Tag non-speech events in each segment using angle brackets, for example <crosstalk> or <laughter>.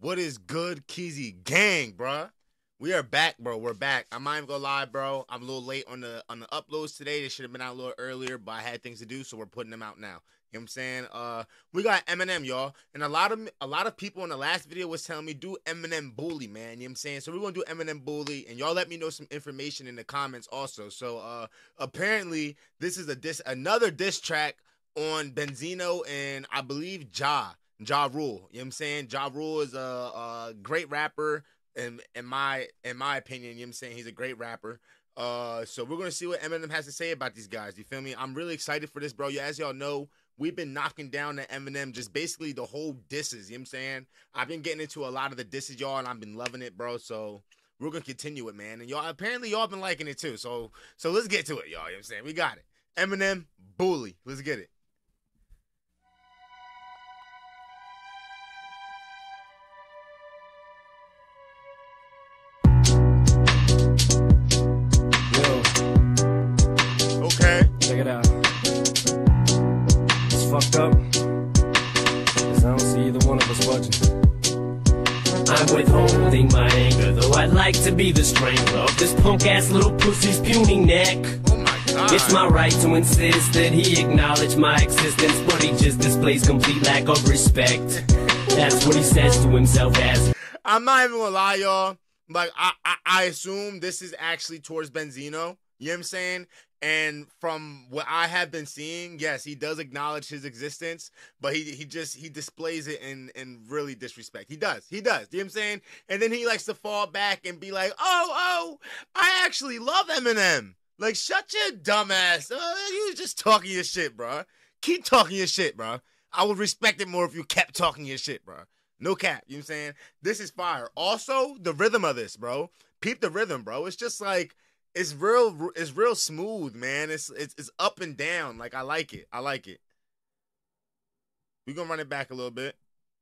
What is good, Keezy gang, bruh? We are back, bro. We're back. I'm not even gonna lie, bro. I'm a little late on the on the uploads today. They should have been out a little earlier, but I had things to do, so we're putting them out now. You know what I'm saying? Uh we got Eminem, y'all. And a lot of a lot of people in the last video was telling me do Eminem Bully, man. You know what I'm saying? So we're gonna do Eminem Bully, and y'all let me know some information in the comments also. So uh apparently this is a dis another diss track on Benzino and I believe Ja. Ja Rule. You know what I'm saying? Ja Rule is a, a great rapper in in my in my opinion. You know what I'm saying? He's a great rapper. Uh, so we're gonna see what Eminem has to say about these guys. You feel me? I'm really excited for this, bro. Yeah, as y'all know, we've been knocking down the Eminem just basically the whole disses. You know what I'm saying? I've been getting into a lot of the disses, y'all, and I've been loving it, bro. So we're gonna continue it, man. And y'all apparently y'all been liking it too. So so let's get to it, y'all. You know what I'm saying? We got it. Eminem Bully. Let's get it. Check it out. It's fucked up. Cause I don't see either one of us watching. I'm withholding my anger, though I'd like to be the strangler of this punk ass little pussy's puny neck. Oh my god. It's my right to insist that he acknowledge my existence, but he just displays complete lack of respect. That's what he says to himself as I'm not even gonna lie, y'all. Like I, I, I assume this is actually towards Benzino. You know what I'm saying? And from what I have been seeing, yes, he does acknowledge his existence, but he he just he displays it in in really disrespect. He does. He does. You know what I'm saying? And then he likes to fall back and be like, "Oh, oh, I actually love Eminem." Like, shut your dumb ass. Uh, you just talking your shit, bro. Keep talking your shit, bro. I would respect it more if you kept talking your shit, bro. No cap. You know what I'm saying? This is fire. Also, the rhythm of this, bro. Peep the rhythm, bro. It's just like it's real it's real smooth, man. It's it's it's up and down. Like I like it. I like it. We gonna run it back a little bit.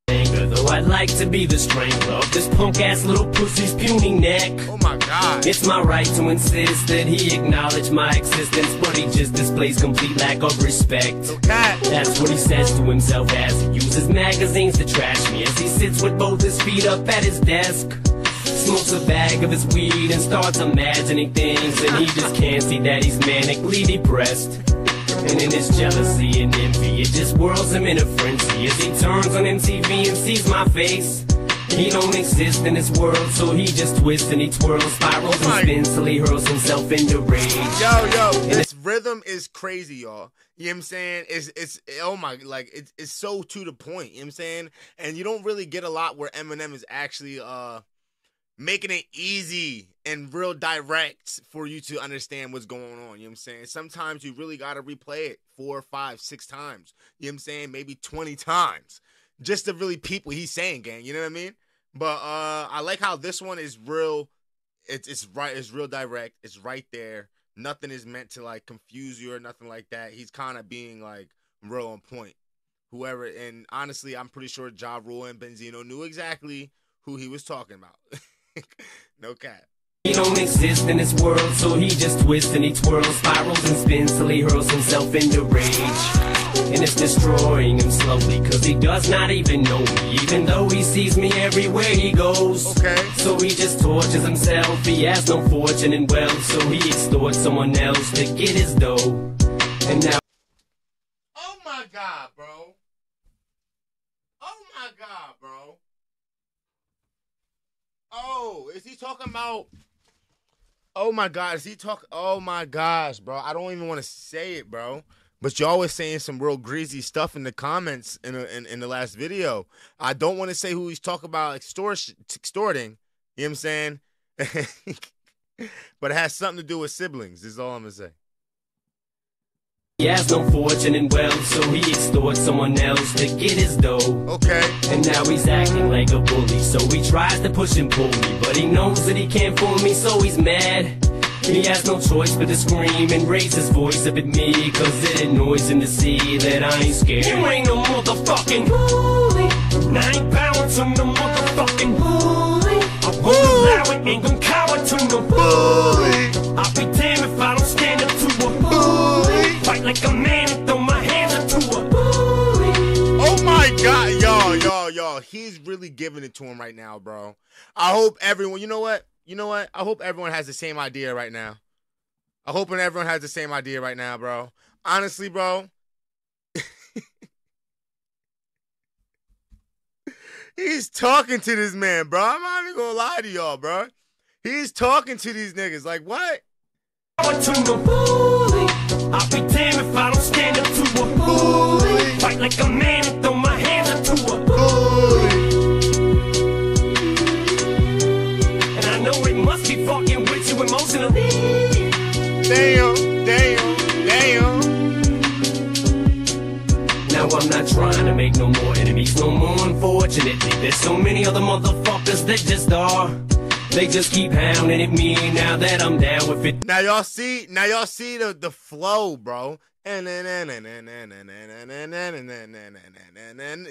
though I'd like to be the strangler of this punk ass little pussy's puny neck. Oh my god. It's my right to insist that he acknowledge my existence, but he just displays complete lack of respect. Cap. That's what he says to himself as he uses magazines to trash me as he sits with both his feet up at his desk. Smokes a bag of his weed and starts imagining things, and he just can't see that he's manically depressed. And in his jealousy and envy, it just whirls him in a frenzy as he turns on MTV and sees my face. He don't exist in this world, so he just twists and he twirls, spirals and spins till he hurls himself into rage. Yo, yo, this rhythm is crazy, y'all. You know what I'm saying? It's it's oh my like it's it's so to the point, you know what I'm saying? And you don't really get a lot where Eminem is actually uh making it easy and real direct for you to understand what's going on. You know what I'm saying? Sometimes you really gotta replay it four, five, six times. You know what I'm saying? Maybe 20 times. Just to really peep what he's saying, gang. You know what I mean? But uh I like how this one is real it's it's right it's real direct it's right there nothing is meant to like confuse you or nothing like that he's kind of being like real on point whoever and honestly i'm pretty sure ja Rule and benzino knew exactly who he was talking about <laughs> <laughs> no cap He don't exist in this world, so he just twists and he twirls, spirals and spins till he hurls himself into rage. And it's destroying him slowly, cause he does not even know me, even though he sees me everywhere he goes. okay So he just tortures himself, he has no fortune and wealth, so he extorts someone else to get his dough. And now oh my god bro oh my god bro oh is he talking about Oh my god, is he talk? Oh my gosh, bro, I don't even want to say it, bro. But y'all was saying some real greasy stuff in the comments in, a, in in the last video. I don't want to say who he's talking about extortion, extorting. You know what I'm saying? <laughs> but it has something to do with siblings. Is all I'm gonna say. He has no fortune and wealth, so he extorts someone else to get his dough. Okay. And now he's acting like a bully, so he tries to push and pull me. But he knows that he can't fool me, so he's mad. He has no choice but to scream and raise his voice up at me, cause it annoys him to see that I ain't scared. You ain't no motherfucking bully. And I ain't bowing to no motherfucking bully. I won't allow it, ain't gon' cower to no bully. He's really giving it to him right now, bro. I hope everyone, you know what? You know what? I hope everyone has the same idea right now. I hope everyone has the same idea right now, bro. Honestly, bro. <laughs> He's talking to this man, bro. I'm not even gonna lie to y'all, bro. He's talking to these niggas. Like, what? I'll be damned if I don't stand up to a bully. Fight like a man Damn, damn, damn. Now I'm not trying to make no more enemies, no more unfortunately. There's so many other motherfuckers that just are. They just keep hounding at me now that I'm down with it. Now y'all see, now y'all see the the flow, bro.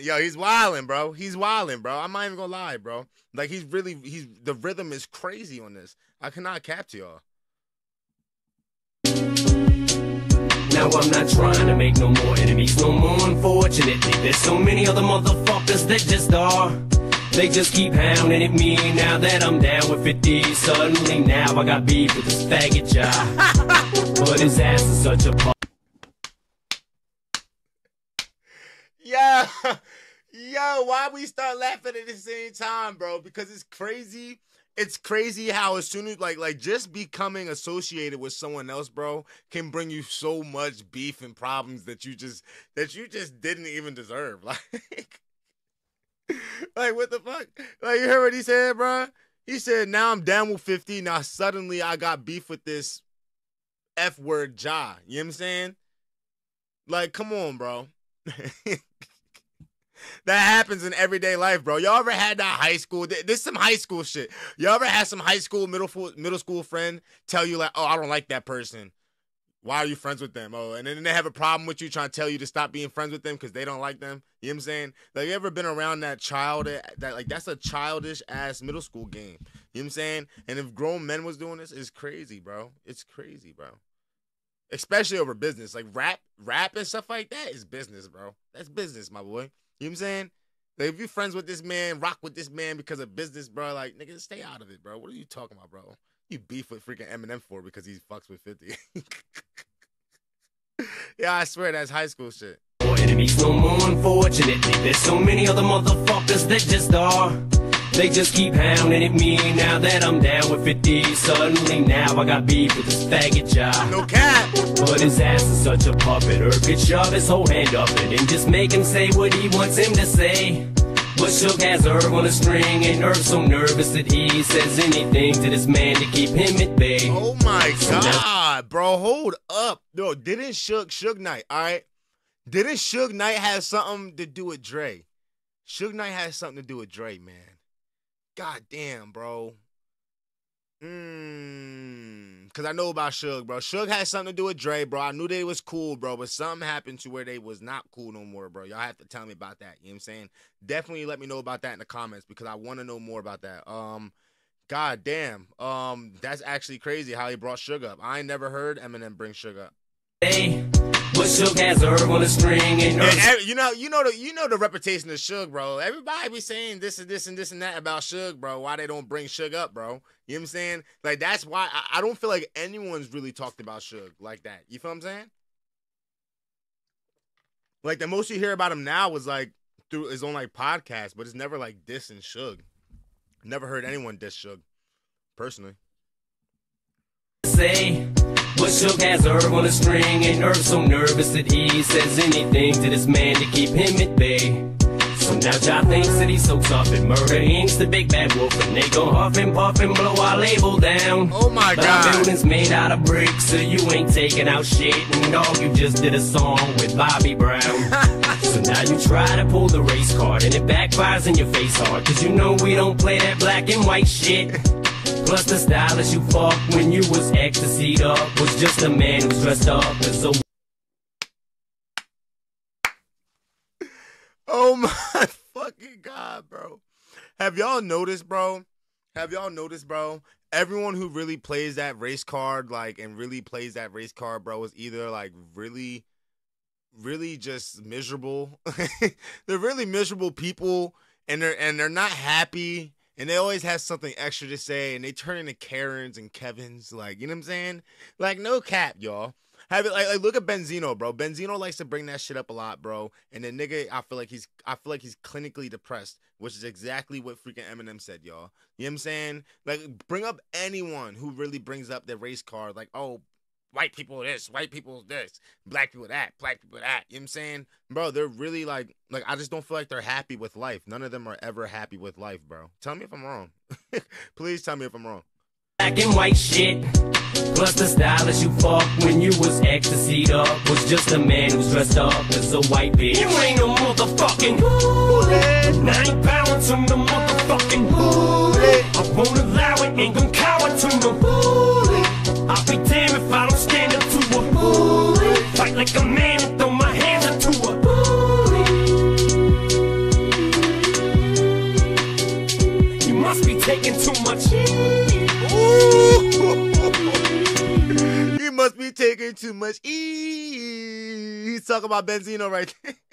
Yo, he's wilding, bro. He's wilding, bro. I'm not even gonna lie, bro. Like he's really, he's the rhythm is crazy on this. I cannot cap to y'all. Now I'm not trying to make no more enemies, no more unfortunately. There's so many other motherfuckers that just are. They just keep hounding at me now that I'm down with 50. Suddenly now I got beef with this faggot Ja. <laughs> but his ass is such a Yo, <laughs> yo, why we start laughing at the same time, bro? Because it's crazy. It's crazy how as soon as like like just becoming associated with someone else, bro, can bring you so much beef and problems that you just that you just didn't even deserve. <laughs> Like, like what the fuck? Like you heard what he said, bro? He said, "Now I'm down with 50. Now suddenly I got beef with this f word Ja." You know what I'm saying? Like, come on, bro. <laughs> that happens in everyday life, bro. Y'all ever had that high school? This is some high school shit. Y'all ever had some high school, middle school, middle school friend tell you like, "Oh, I don't like that person. Why are you friends with them?" Oh, and then they have a problem with you trying to tell you to stop being friends with them because they don't like them. You know what I'm saying? Like, you ever been around that child that, that like that's a childish ass middle school game. You know what I'm saying? And if grown men was doing this, it's crazy, bro. It's crazy, bro especially over business. Like rap, rap and stuff like that is business, bro. That's business, my boy. You know what I'm saying? Like if you're friends with this man, rock with this man because of business, bro. Like nigga, stay out of it, bro. What are you talking about, bro? You beef with freaking Eminem for because he fucks with 50. <laughs> yeah, I swear that's high school shit. enemies, no more unfortunately. There's so many other motherfuckers that just are. They just keep hounding at me now that I'm down with 50. Suddenly now I got beef with this faggot Ja. No cap. But his ass is such a puppet. Irv could shove his whole hand up it and just make him say what he wants him to say. But Suge has Irv on a string, and Irv so nervous that he says anything to this man to keep him at bay. Oh my god, bro. Hold up. Yo, didn't Suge Suge Knight, alright? Didn't Suge Knight have something to do with Dre? Suge Knight has something to do with Dre, man. God damn, bro. Mmm. Cause I know about Suge, bro. Suge had something to do with Dre, bro. I knew they was cool, bro, but something happened to where they was not cool no more, bro. Y'all have to tell me about that. You know what I'm saying? Definitely let me know about that in the comments because I want to know more about that. Um, god damn. Um, that's actually crazy how he brought Suge up. I never heard Eminem bring Suge up. Hey, but Suge has Irv on a string, and every- you know, you know the you know the reputation of Suge, bro. Everybody be saying this and this and this and that about Suge, bro. Why they don't bring Suge up, bro? You know what I'm saying? Like that's why I, I don't feel like anyone's really talked about Suge like that. You feel what I'm saying? Like the most you hear about him now was like through his own like podcast, but it's never like dissing Suge. Never heard anyone diss Suge, personally. say. But Suge has Irv on a string, and Irv so nervous that he says anything to this man to keep him at bay. So now John thinks that he's so tough and murder Inc.'s the big bad wolf, and they gon' huff and puff and blow our label down. Oh my But our building's made out of bricks, so you ain't taking out shit. And dog, you just did a song with Bobby Brown. <laughs> so now you try to pull the race card, and it backfires in your face hard. Cause you know we don't play that black and white shit. Plus the stylist you fucked when you was ecstasied up was just a man who's dressed up as a <laughs> Oh my fucking god, bro. Have y'all noticed, bro? Have y'all noticed, bro? Everyone who really plays that race card, like, and really plays that race card, bro, is either like really, really just miserable. <laughs> They're really miserable people, and they're and they're not happy and they always have something extra to say and they turn into Karens and Kevins like you know what I'm saying? Like no cap y'all. Have it like, like look at Benzino bro. Benzino likes to bring that shit up a lot bro. And the nigga I feel like he's I feel like he's clinically depressed which is exactly what freaking Eminem said y'all. You know what I'm saying? Like bring up anyone who really brings up their race card like oh white people this, white people this, black people that, black people that. You know what I'm saying? Bro, they're really like like I just don't feel like they're happy with life. None of them are ever happy with life, bro. Tell me if I'm wrong. <laughs> Please tell me if I'm wrong. Black and white shit. Plus the stylist you fuck when you was ecstasied up was just a man who's dressed up as a white bitch. You ain't no motherfucking. Now ain't bowing to the motherfucking hooligan. I won't allow it, ain't gon' cower to the hooligan. Too much. he <laughs> must be taking too much. E. He's talking about Benzino right there. <laughs>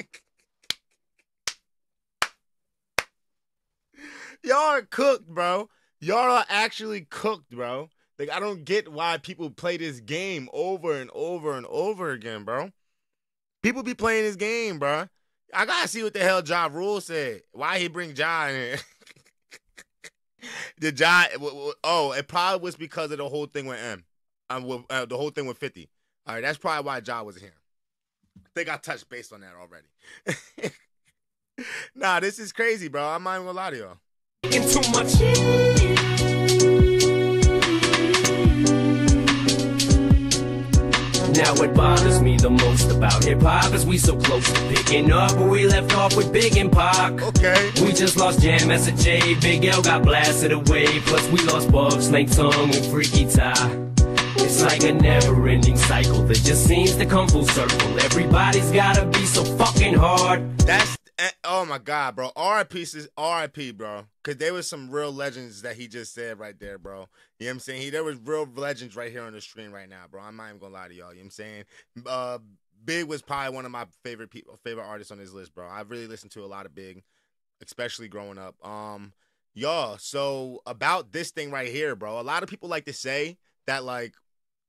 Y'all are cooked, bro. Y'all are actually cooked, bro. Like I don't get why people play this game over and over and over again, bro. People be playing this game, bro. I gotta see what the hell Ja Rule said. Why he bring Ja in? <laughs> the Ja, oh, it probably was because of the whole thing with M, um, with, uh, the whole thing with Fifty. All right, that's probably why Ja was here. I think I touched based on that already. <laughs> nah, this is crazy, bro. I'm not even gonna lie to y'all. Now what bothers me the most about hip hop is we so close to picking up where we left off with Big and Pac. Okay. We just lost Jam Master Jay, Big L got blasted away. Plus we lost Bug, Snake Tongue, and Freaky Tah. It's like a never-ending cycle that just seems to come full circle. Everybody's gotta be so fucking hard. That's eh, oh my god, bro. RIP is RIP, bro. Cause there was some real legends that he just said right there, bro. You know what I'm saying? He there was real legends right here on the screen right now, bro. I'm not even gonna lie to y'all. You know what I'm saying? Uh Big was probably one of my favorite people favorite artists on this list, bro. I really listened to a lot of Big, especially growing up. Um y'all, so about this thing right here, bro. A lot of people like to say that like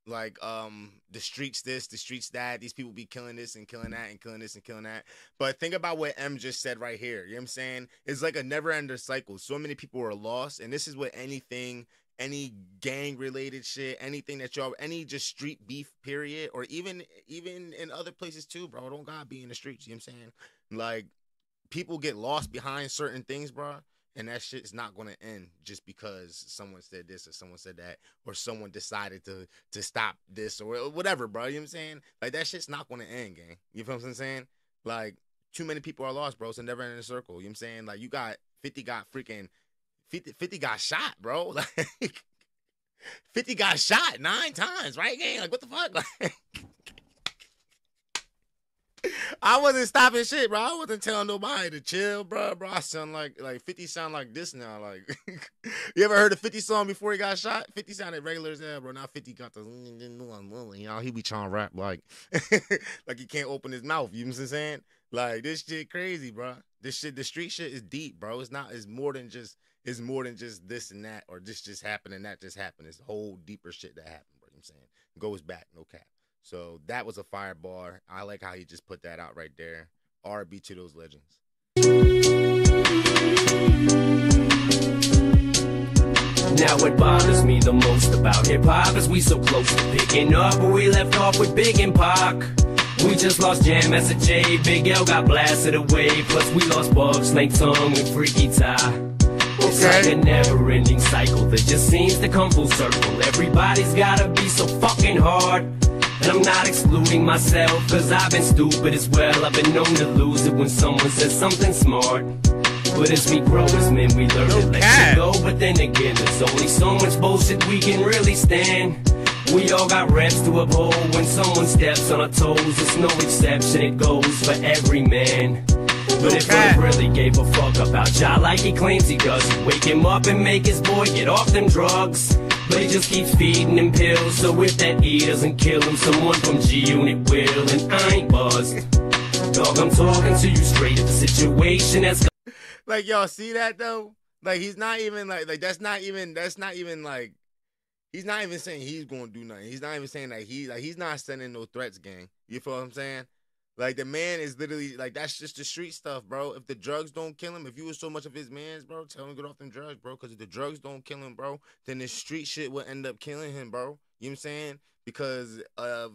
like um the streets this the streets that these people be killing this and killing that and killing this and killing that. But think about what m just said right here you know what i'm saying? It's like a never ending cycle. So many people are lost and this is what anything any gang related shit anything that y'all any just street beef period or even even in other places too bro don't gotta be in the streets you know what i'm saying? Like people get lost behind certain things bro and that shit's not going to end just because someone said this or someone said that or someone decided to to stop this or whatever, bro. You know what I'm saying? Like that shit's not going to end, gang. You feel what I'm saying? Like too many people are lost, bro. So never in a circle. You know what I'm saying? Like you got 50 got freaking 50, 50 got shot, bro. <laughs> Like 50 got shot nine times, right, gang? Like what the fuck? <laughs> Like <laughs> I wasn't stopping shit, bro. I wasn't telling nobody to chill, bro. Bro, I sound like like 50 sound like this now. Like, <laughs> you ever heard a 50 song before he got shot? 50 sounded regular as hell, bro. Now 50 got the, know, he be trying to rap like, <laughs> like he can't open his mouth. You know what I'm saying? Like this shit crazy, bro. This shit, the street shit is deep, bro. It's not. It's more than just. It's more than just this and that, or this just happened and that just happened. It's whole deeper shit that happened, bro. You know what I'm saying? Goes back, no cap. So that was a fire bar. I like how he just put that out right there. RB to those legends. Now what bothers me the most about hip hop is we so close to picking up where we left off with Big and Pac. We just lost Jam Master Jay, Big L got blasted away. Plus we lost Bug, Snake Tongue, and Freaky Tah. It's like a never-ending cycle that just seems to come full circle. Everybody's gotta be so fucking hard. And I'm not excluding myself, cause I've been stupid as well. I've been known to lose it when someone says something smart. But as we grow as men, we learn No to let go. But then again, there's only so much bullshit we can really stand. We all got reps to uphold. When someone steps on our toes, it's no exception. It goes for every man. But if. I really gave a fuck about Ja like he claims he does, wake him up and make his boy get off them drugs. But he just keeps feeding him pills, so if that E doesn't kill him, someone from G Unit will, and I ain't buzzed. Dog, I'm talking to you straight. If the situation has like y'all see that though? Like he's not even like like that's not even that's not even like he's not even saying he's gonna do nothing. He's not even saying that he like he's not sending no threats, gang. You feel what I'm saying? Like the man is literally like that's just the street stuff, bro. If the drugs don't kill him, if you was so much of his man's, bro, tell him get off them drugs, bro. Because if the drugs don't kill him, bro, then the street shit will end up killing him, bro. You know what I'm saying? Because of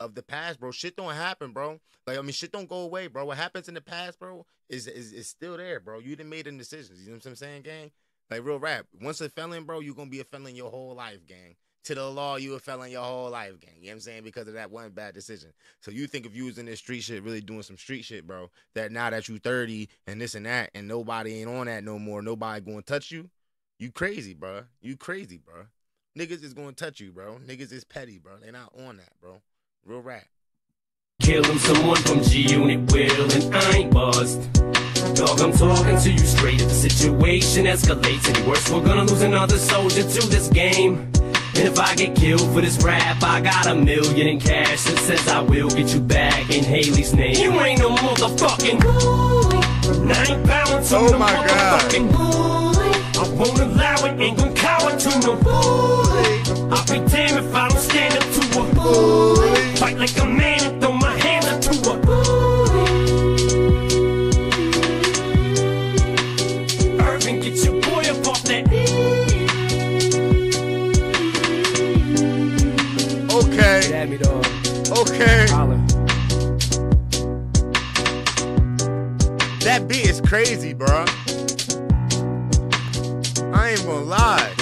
of the past, bro. Shit don't happen, bro. Like I mean, shit don't go away, bro. What happens in the past, bro, is is, is still there, bro. You didn't made the decisions. You know what I'm saying, gang? Like real rap. Once a felon, bro, you gonna be a felon your whole life, gang to the law, you a felon your whole life, gang. You know what I'm saying? Because of that one bad decision. So you think if you was in this street shit, really doing some street shit, bro, that now that you 30 and this and that, and nobody ain't on that no more, nobody gonna touch you, you crazy, bro. You crazy, bro. Niggas is gonna touch you, bro. Niggas is petty, bro. They not on that, bro. Real rap. Killing someone from G Unit will, and I ain't buzzed. Dog, I'm talking to you straight. If the situation escalates any worse, we're gonna lose another soldier to this game. And if I get killed for this rap, I got a million in cash that says I will get you back in Hailie's name. You ain't no motherfucking bully. Nine pounds Oh on the my God. motherfucking bully. I won't allow it, ain't gon' cower to no bully. I'll be damned if I don't stand up to a bully. Fight like a man crazy, bro. I ain't gonna lie.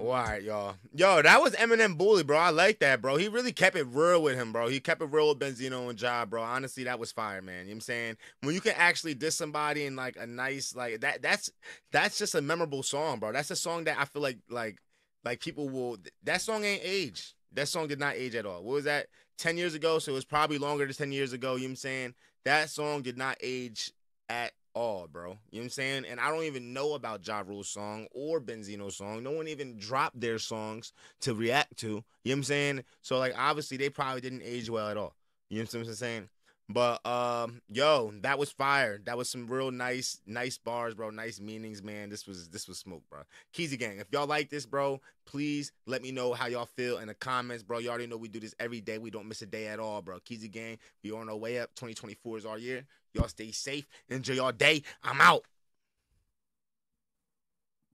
All right, y'all. Yo, that was Eminem Bully, bro. I like that, bro. He really kept it real with him, bro. He kept it real with Benzino and Ja, bro. Honestly, that was fire, man. You know what I'm saying? When you can actually diss somebody in like a nice, like that, that's that's just a memorable song, bro. That's a song that I feel like like like people will that song ain't age. That song did not age at all. What was that? 10 years ago, so it was probably longer than 10 years ago. You know what I'm saying? That song did not age at all, bro. You know what I'm saying? And I don't even know about Ja Rule's song or Benzino's song. No one even dropped their songs to react to. You know what I'm saying? So like obviously they probably didn't age well at all. You know what I'm saying? But um, yo, that was fire. That was some real nice, nice bars, bro. Nice meanings, man. This was this was smoke, bro. Keezy gang. If y'all like this, bro, please let me know how y'all feel in the comments, bro. Y'all already know we do this every day. We don't miss a day at all, bro. Keezy gang. We on our way up. 2024 is our year. Y'all stay safe. Enjoy your day. I'm out.